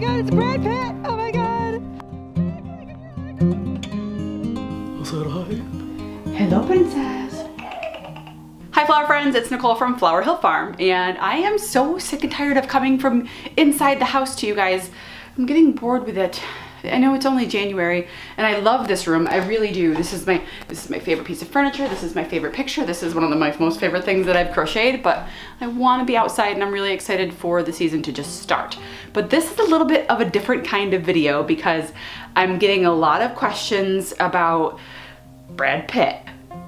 god, it's Brad Pitt! Oh my god! Was that I? Hello, princess. Hi flower friends, it's Nicole from Flower Hill Farm and I am so sick and tired of coming from inside the house to you guys. I'm getting bored with it. I know it's only January and I love this room. I really do. This is my this is my favorite piece of furniture. This is my favorite picture. This is one of the, my most favorite things that I've crocheted, but I want to be outside and I'm really excited for the season to just start. But this is a little bit of a different kind of video because I'm getting a lot of questions about Brad Pitt.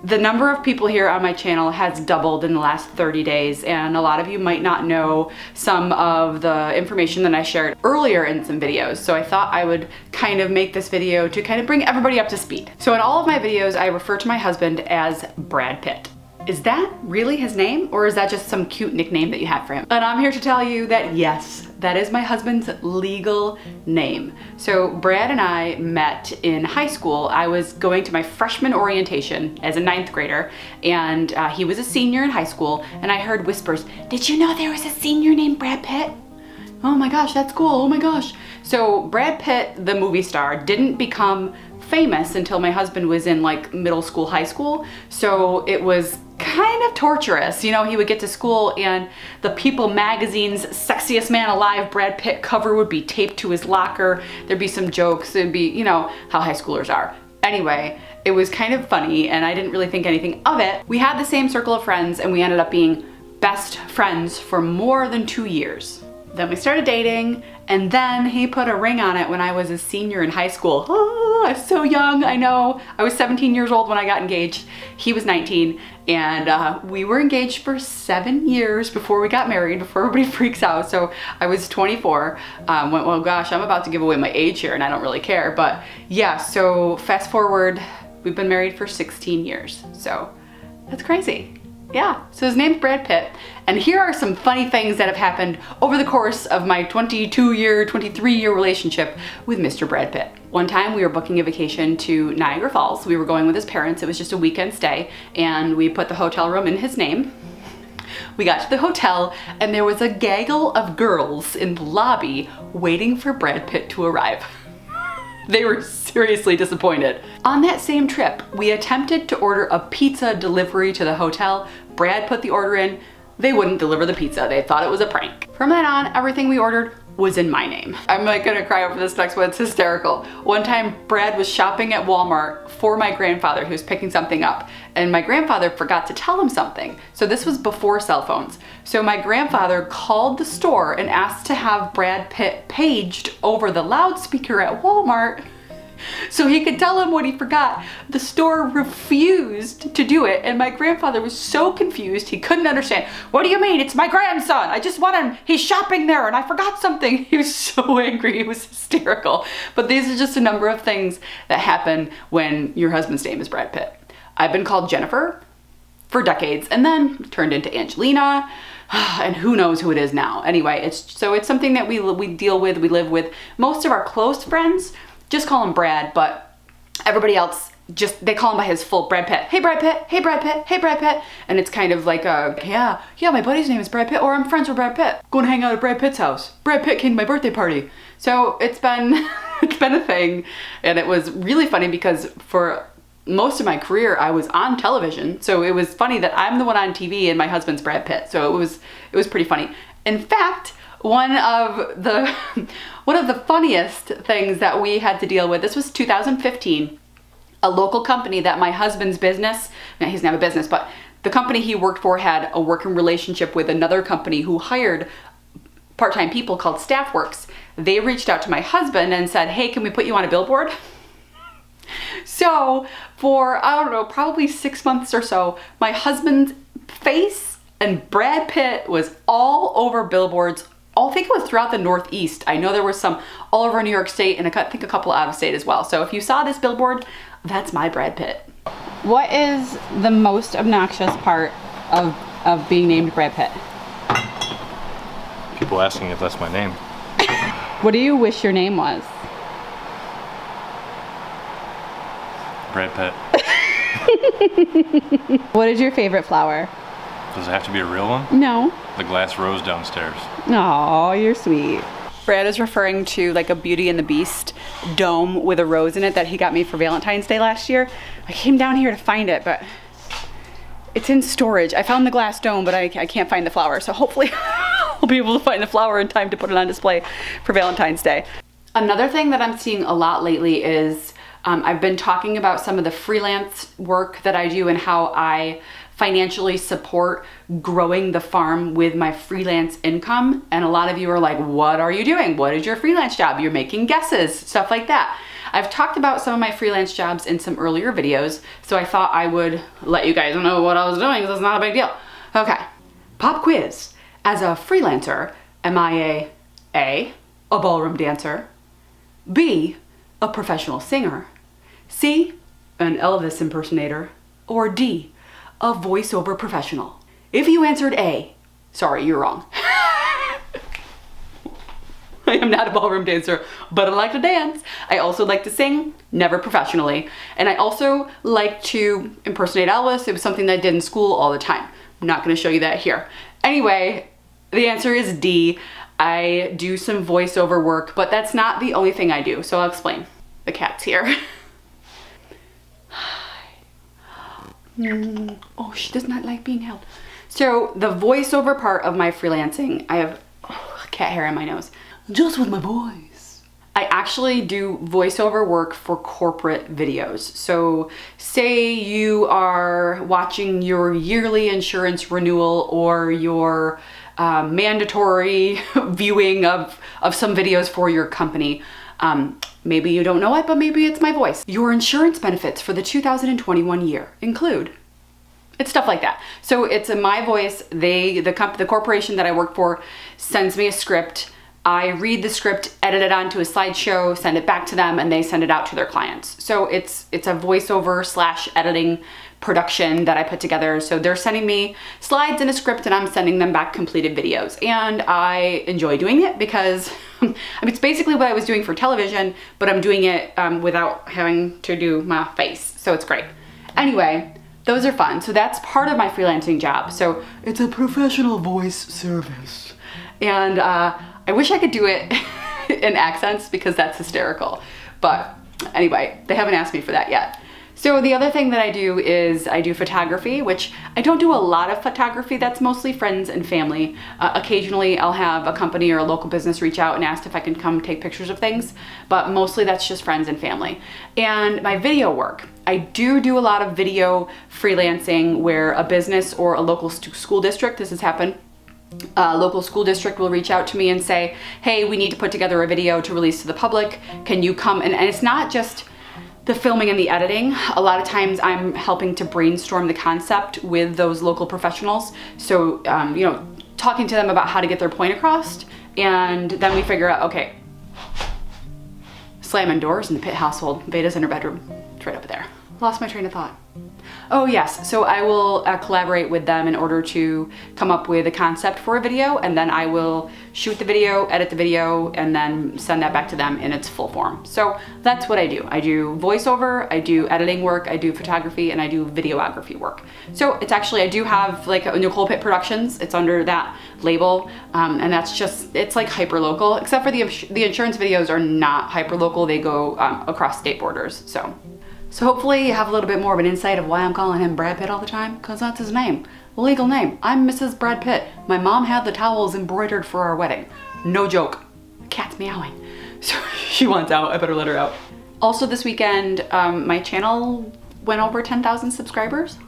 The number of people here on my channel has doubled in the last 30 days and a lot of you might not know some of the information that I shared earlier in some videos so I thought I would kind of make this video to kind of bring everybody up to speed. So in all of my videos I refer to my husband as Brad Pitt. Is that really his name or is that just some cute nickname that you have for him? And I'm here to tell you that yes, that is my husband's legal name. So Brad and I met in high school. I was going to my freshman orientation as a ninth grader and uh, he was a senior in high school and I heard whispers, did you know there was a senior named Brad Pitt? Oh my gosh, that's cool, oh my gosh. So Brad Pitt, the movie star, didn't become famous until my husband was in like middle school, high school. So it was kind of torturous. You know, he would get to school and the People magazine's sexiest man alive Brad Pitt cover would be taped to his locker. There'd be some jokes. It'd be, you know, how high schoolers are. Anyway, it was kind of funny and I didn't really think anything of it. We had the same circle of friends and we ended up being best friends for more than two years. Then we started dating and then he put a ring on it when I was a senior in high school. Oh, I was so young, I know. I was 17 years old when I got engaged. He was 19 and uh, we were engaged for seven years before we got married, before everybody freaks out. So I was 24. Um, went, well, gosh, I'm about to give away my age here and I don't really care. But yeah, so fast forward, we've been married for 16 years. So that's crazy. Yeah, so his name's Brad Pitt. And here are some funny things that have happened over the course of my 22 year, 23 year relationship with Mr. Brad Pitt. One time we were booking a vacation to Niagara Falls. We were going with his parents. It was just a weekend stay and we put the hotel room in his name. We got to the hotel and there was a gaggle of girls in the lobby waiting for Brad Pitt to arrive. They were seriously disappointed. On that same trip, we attempted to order a pizza delivery to the hotel. Brad put the order in. They wouldn't deliver the pizza. They thought it was a prank. From then on, everything we ordered was in my name. I'm like gonna cry over this next one, it's hysterical. One time Brad was shopping at Walmart for my grandfather who was picking something up and my grandfather forgot to tell him something. So this was before cell phones. So my grandfather called the store and asked to have Brad Pitt paged over the loudspeaker at Walmart so he could tell him what he forgot. The store refused to do it and my grandfather was so confused he couldn't understand. What do you mean? It's my grandson. I just want him. He's shopping there and I forgot something. He was so angry. He was hysterical. But these are just a number of things that happen when your husband's name is Brad Pitt. I've been called Jennifer for decades and then turned into Angelina and who knows who it is now. Anyway, it's so it's something that we we deal with, we live with. Most of our close friends just call him Brad, but everybody else just they call him by his full Brad Pitt. Hey Brad Pitt, hey Brad Pitt, hey Brad Pitt. And it's kind of like a yeah, yeah, my buddy's name is Brad Pitt, or I'm friends with Brad Pitt. Going to hang out at Brad Pitt's house. Brad Pitt came to my birthday party. So it's been it's been a thing. And it was really funny because for most of my career I was on television. So it was funny that I'm the one on TV and my husband's Brad Pitt. So it was it was pretty funny. In fact, one of the one of the funniest things that we had to deal with, this was 2015, a local company that my husband's business, now he doesn't have a business, but the company he worked for had a working relationship with another company who hired part-time people called Staffworks. They reached out to my husband and said, hey, can we put you on a billboard? So for, I don't know, probably six months or so, my husband's face and Brad Pitt was all over billboards I think it was throughout the Northeast. I know there was some all over New York State and I think a couple out of state as well. So if you saw this billboard, that's my Brad Pitt. What is the most obnoxious part of, of being named Brad Pitt? People asking if that's my name. what do you wish your name was? Brad Pitt. what is your favorite flower? Does it have to be a real one? No. The glass rose downstairs. Oh, you're sweet. Brad is referring to like a Beauty and the Beast dome with a rose in it that he got me for Valentine's Day last year. I came down here to find it, but it's in storage. I found the glass dome, but I, I can't find the flower. So hopefully I'll be able to find the flower in time to put it on display for Valentine's Day. Another thing that I'm seeing a lot lately is um, I've been talking about some of the freelance work that I do and how I financially support growing the farm with my freelance income. And a lot of you are like, what are you doing? What is your freelance job? You're making guesses, stuff like that. I've talked about some of my freelance jobs in some earlier videos, so I thought I would let you guys know what I was doing because it's not a big deal. Okay, pop quiz. As a freelancer, am I a A, a ballroom dancer, B, a professional singer, C, an Elvis impersonator, or D, a voiceover professional? If you answered A, sorry, you're wrong. I am not a ballroom dancer, but I like to dance. I also like to sing, never professionally. And I also like to impersonate Elvis. It was something that I did in school all the time. I'm not gonna show you that here. Anyway, the answer is D. I do some voiceover work, but that's not the only thing I do, so I'll explain. The cat's here. mm. Oh, she does not like being held. So the voiceover part of my freelancing, I have oh, cat hair on my nose just with my voice. I actually do voiceover work for corporate videos. So say you are watching your yearly insurance renewal or your uh, mandatory viewing of, of some videos for your company. Um, maybe you don't know it, but maybe it's my voice. Your insurance benefits for the 2021 year include it's stuff like that. So it's in my voice. They, the comp, the corporation that I work for sends me a script I read the script, edit it onto a slideshow, send it back to them, and they send it out to their clients. So it's it's a voiceover slash editing production that I put together. So they're sending me slides and a script and I'm sending them back completed videos. And I enjoy doing it because I mean, it's basically what I was doing for television, but I'm doing it um, without having to do my face. So it's great. Anyway, those are fun. So that's part of my freelancing job. So it's a professional voice service. And uh, I wish I could do it in accents because that's hysterical. But anyway, they haven't asked me for that yet. So the other thing that I do is I do photography, which I don't do a lot of photography. That's mostly friends and family. Uh, occasionally I'll have a company or a local business reach out and ask if I can come take pictures of things, but mostly that's just friends and family. And my video work. I do do a lot of video freelancing where a business or a local school district, this has happened uh, local school district will reach out to me and say, hey, we need to put together a video to release to the public. Can you come? And, and it's not just the filming and the editing. A lot of times I'm helping to brainstorm the concept with those local professionals. So, um, you know, talking to them about how to get their point across. And then we figure out, okay, slamming doors in the Pitt household. Veda's in her bedroom. It's right over there. Lost my train of thought. Oh yes, so I will uh, collaborate with them in order to come up with a concept for a video and then I will shoot the video, edit the video, and then send that back to them in its full form. So that's what I do. I do voiceover, I do editing work, I do photography, and I do videography work. So it's actually, I do have like a Nicole Pitt Productions, it's under that label, um, and that's just, it's like hyper local, except for the, the insurance videos are not hyper local, they go um, across state borders, so. So hopefully you have a little bit more of an insight of why I'm calling him Brad Pitt all the time, because that's his name. Legal name. I'm Mrs. Brad Pitt. My mom had the towels embroidered for our wedding. No joke. Cat's meowing. So she wants out, I better let her out. Also this weekend, um, my channel went over 10,000 subscribers,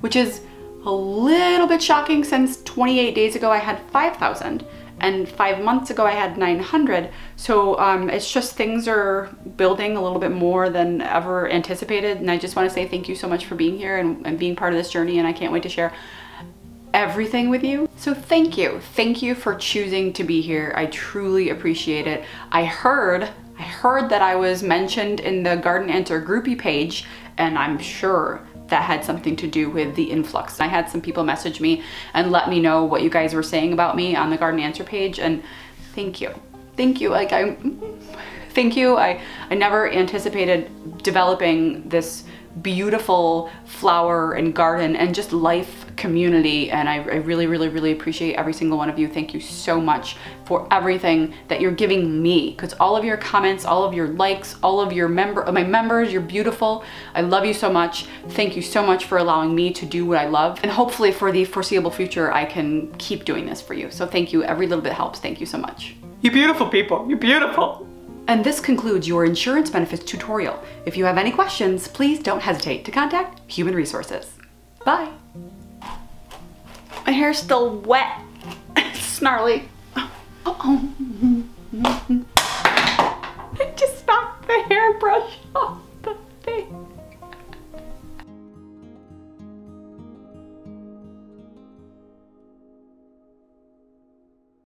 which is a little bit shocking since 28 days ago I had 5,000 and five months ago I had 900. So um, it's just things are building a little bit more than ever anticipated. And I just wanna say thank you so much for being here and, and being part of this journey. And I can't wait to share everything with you. So thank you. Thank you for choosing to be here. I truly appreciate it. I heard, I heard that I was mentioned in the Garden Answer groupie page and I'm sure that had something to do with the influx. I had some people message me and let me know what you guys were saying about me on the garden answer page and thank you. Thank you. Like I thank you. I I never anticipated developing this beautiful flower and garden and just life community and I, I really, really, really appreciate every single one of you. Thank you so much for everything that you're giving me because all of your comments, all of your likes, all of your member, my members, you're beautiful. I love you so much. Thank you so much for allowing me to do what I love. And hopefully for the foreseeable future, I can keep doing this for you. So thank you. Every little bit helps. Thank you so much. You beautiful people. You're beautiful. And this concludes your insurance benefits tutorial. If you have any questions, please don't hesitate to contact Human Resources. Bye hair's still wet. Snarly. Oh. oh.